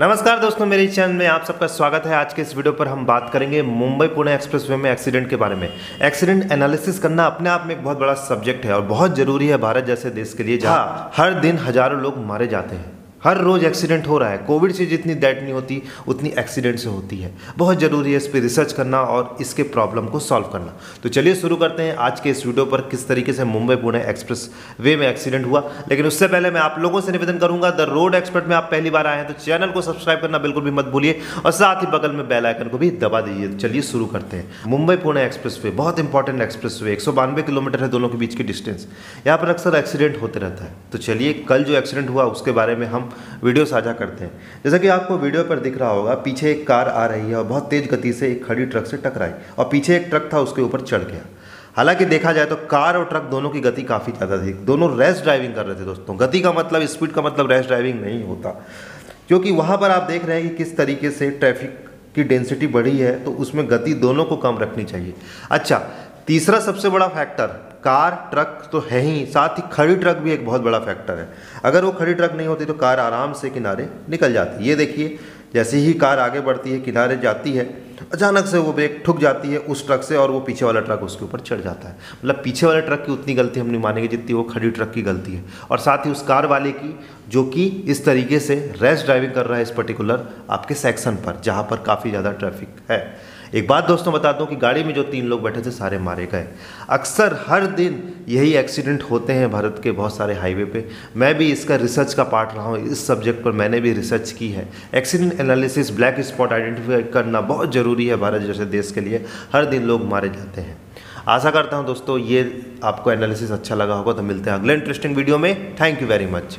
नमस्कार दोस्तों मेरे चैनल में आप सबका स्वागत है। आज के इस वीडियो पर हम बात करेंगे मुंबई पुणे एक्सप्रेसवे में एक्सीडेंट के बारे में। एक्सीडेंट एनालिसिस करना अपने आप में एक बहुत बड़ा सब्जेक्ट है और बहुत ज़रूरी है भारत जैसे देश के लिए जहाँ हर दिन हज़ारों लोग मारे जाते हैं। हर रोज़ एक्सीडेंट हो रहा है। कोविड से जितनी डेथ नहीं होती, उतनी एक्सीडेंट से होती है। बहुत ज़रूरी है इस पर रिसर्च करना और इसके प्रॉब्लम को सॉल्व करना। तो चलिए शुरू करते हैं। आज के इस वीडियो पर किस तरीके से मुंबई पुणे एक्सप्रेस वे में एक्सीडेंट हुआ। लेकिन उससे पहले मैं आप लोगों से निवेदन करूँगा द रोड एक्सपर्ट में आप पहली बार आए हैं तो चैनल को सब्सक्राइब करना बिल्कुल भी मत भूलिए और साथ ही बगल में बेल आइकन को भी दबा दीजिए। चलिए शुरू करते हैं। मुंबई पुणे एक्सप्रेस वे बहुत इंपॉर्टेंट एक्सप्रेस वे एक सौ बानवे किलोमीटर है दोनों के बीच की डिस्टेंस यहाँ पर अक्सर एक्सीडेंट होते रहता है। तो चलिए कल जो एक्सीडेंट हुआ, उसके बारे में हम वीडियो साझा करते हैं। जैसा कि आपको वीडियो पर दिख रहा होगा, पीछे एक कार आ रही है और बहुत तेज़ गति से एक खड़ी ट्रक से टकराई और पीछे एक ट्रक था, उसके ऊपर चढ़ गया। हालाँकि देखा जाए तो कार और ट्रक दोनों की गति काफ़ी ज़्यादा थी। दोनों रेस ड्राइविंग कर रहे थे दोस्तों। गति का मतलब स्पीड का मतलब रेस ड्राइविंग नहीं होता। क्योंकि वहाँ पर आप देख रहे हैं कि किस तरीके से ट्रैफ़िक की डेंसिटी बढ़ी है तो उसमें गति दोनों को कम रखनी चाहिए। अच्छा तीसरा सबसे बड़ा फैक्टर कार ट्रक तो है ही। साथ ही खड़ी ट्रक भी एक बहुत बड़ा फैक्टर है। अगर वो खड़ी ट्रक नहीं होती तो कार आराम से किनारे निकल जाती ये देखिए, जैसे ही कार आगे बढ़ती है, किनारे जाती है, अचानक से वो ब्रेक ठुक जाती है उस ट्रक से और वो पीछे वाला ट्रक उसके ऊपर चढ़ जाता है। मतलब पीछे वाले ट्रक की उतनी गलती हम नहीं मानेंगे जितनी वो खड़ी ट्रक की गलती है। और साथ ही उस कार वाले की, जो कि इस तरीके से रेस ड्राइविंग कर रहा है इस पर्टिकुलर आपके सेक्शन पर, जहाँ पर काफ़ी ज़्यादा ट्रैफ़िक है। एक बात दोस्तों बता दूँ कि गाड़ी में जो तीन लोग बैठे थे, सारे मारे गए। अक्सर हर दिन यही एक्सीडेंट होते हैं भारत के बहुत सारे हाईवे पे। मैं भी इसका रिसर्च का पार्ट रहा हूँ, इस सब्जेक्ट पर मैंने भी रिसर्च की है। Accident analysis black spot identify करना बहुत ज़रूरी है भारत जैसे देश के लिए। हर दिन लोग मारे जाते हैं। आशा करता हूँ दोस्तों, ये आपको एनालिसिस अच्छा लगा होगा तो मिलते हैं अगले इंटरेस्टिंग वीडियो में। Thank you very much